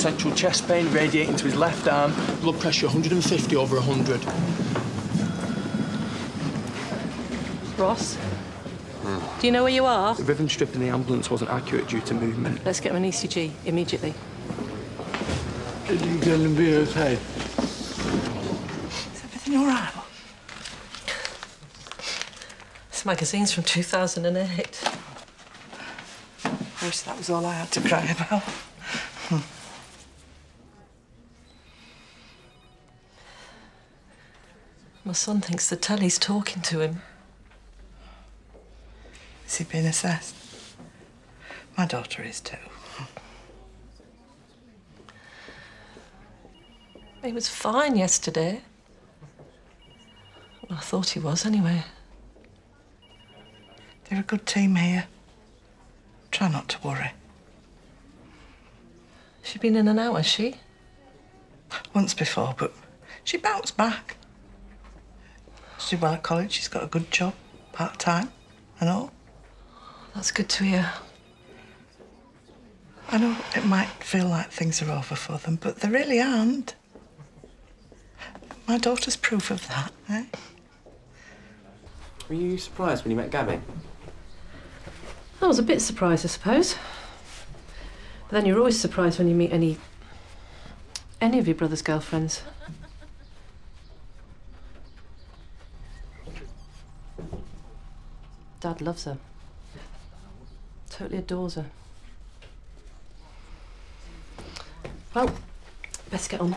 Central chest pain radiating to his left arm, blood pressure 150 over 100. Ross? Do you know where you are? The rhythm strip in the ambulance wasn't accurate due to movement. Let's get him an ECG immediately. Is he going to be okay? Is everything all right? This magazine's from 2008. I wish that was all I had to cry about. My son thinks the telly's talking to him. Has he been assessed? My daughter is too. He was fine yesterday. Well, I thought he was anyway. They're a good team here. Try not to worry. She's been in and out, has she? Once before, but she bounced back. She did well at college. She's got a good job, part time, and all. That's good to hear. I know it might feel like things are over for them, but they really aren't. My daughter's proof of that, eh? Were you surprised when you met Gabby? I was a bit surprised, I suppose. But then you're always surprised when you meet any. any of your brother's girlfriends. Dad loves her. Totally adores her. Well, best get on.